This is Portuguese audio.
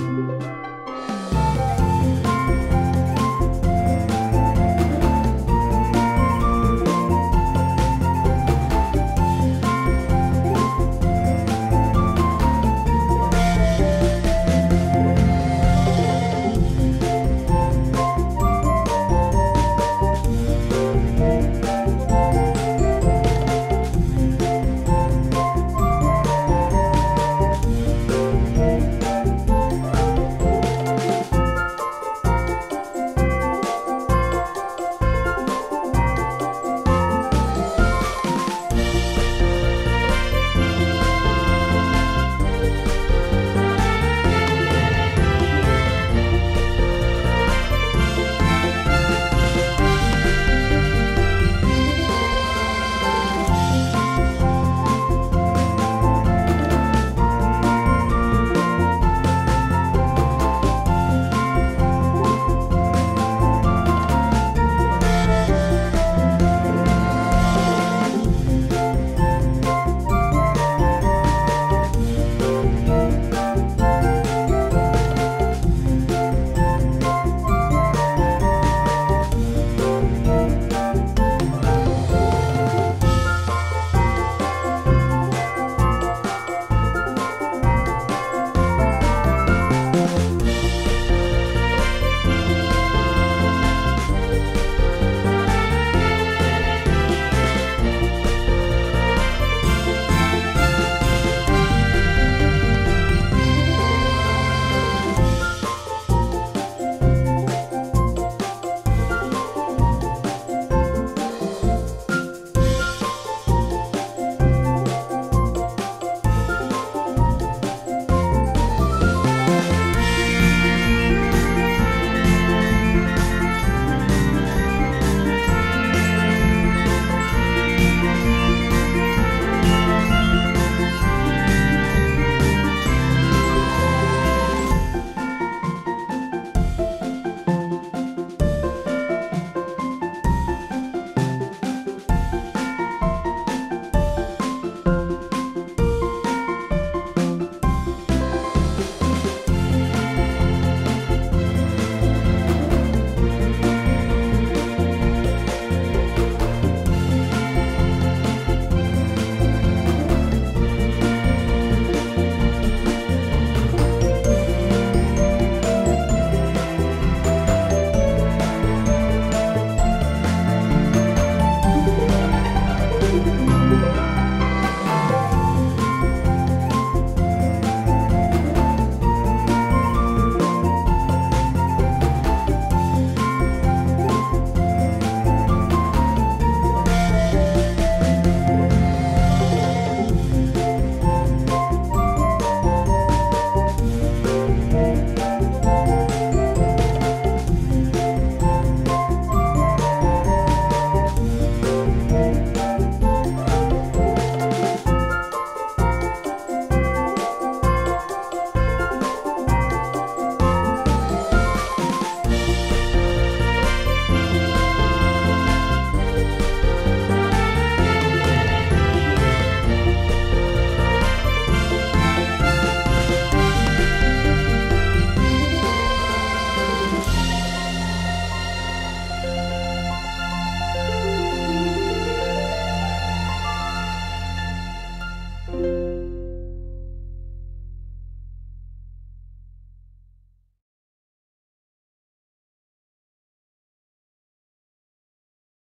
Música